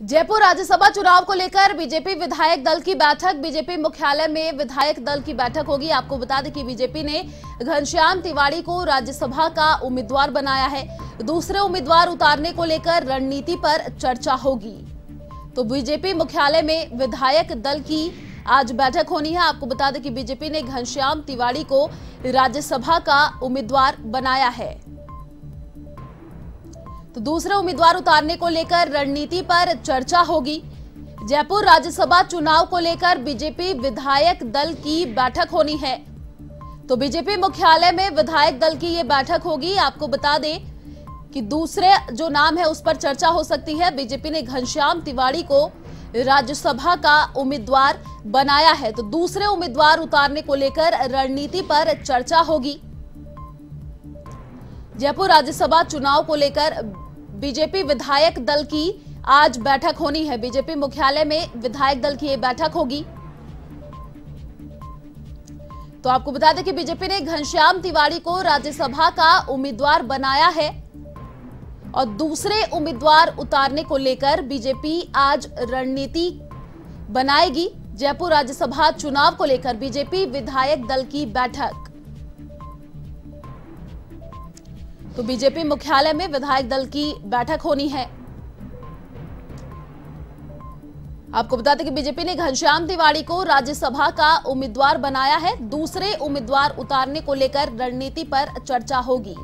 जयपुर राज्यसभा चुनाव को लेकर बीजेपी विधायक दल की बैठक, बीजेपी मुख्यालय में विधायक दल की बैठक होगी। आपको बता दें कि बीजेपी ने घनश्याम तिवाड़ी को राज्यसभा का उम्मीदवार बनाया है। दूसरे उम्मीदवार उतारने को लेकर रणनीति पर चर्चा होगी। तो बीजेपी मुख्यालय में विधायक दल की आज बैठक होनी है। आपको बता दें कि बीजेपी ने घनश्याम तिवाड़ी को राज्यसभा का उम्मीदवार बनाया है। तो दूसरे उम्मीदवार उतारने को लेकर रणनीति पर चर्चा होगी। जयपुर राज्यसभा चुनाव को लेकर बीजेपी विधायक दल की बैठक होनी है। तो बीजेपी मुख्यालय में विधायक दल की ये बैठक होगी। आपको बता दें कि दूसरे जो नाम है उस पर चर्चा हो सकती है। बीजेपी ने घनश्याम तिवाड़ी को राज्यसभा का उम्मीदवार बनाया है। तो दूसरे उम्मीदवार उतारने को लेकर रणनीति पर चर्चा होगी। जयपुर राज्यसभा चुनाव को लेकर बीजेपी विधायक दल की आज बैठक होनी है। बीजेपी मुख्यालय में विधायक दल की ये बैठक होगी। तो आपको बता दें कि बीजेपी ने घनश्याम तिवाड़ी को राज्यसभा का उम्मीदवार बनाया है और दूसरे उम्मीदवार उतारने को लेकर बीजेपी आज रणनीति बनाएगी। जयपुर राज्यसभा चुनाव को लेकर बीजेपी विधायक दल की बैठक। तो बीजेपी मुख्यालय में विधायक दल की बैठक होनी है। आपको बता दें कि बीजेपी ने घनश्याम तिवाड़ी को राज्यसभा का उम्मीदवार बनाया है। दूसरे उम्मीदवार उतारने को लेकर रणनीति पर चर्चा होगी।